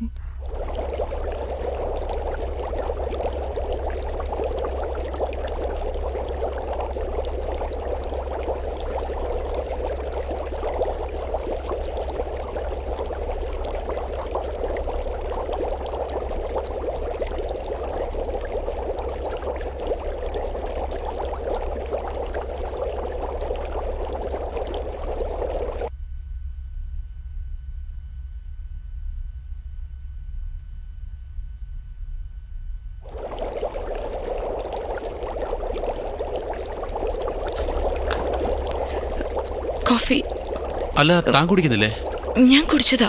嗯。കോഫി അല്ല താൻ കുടിക്കുന്നില്ലേ ഞാൻ കുടിച്ചതാ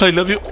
I love you.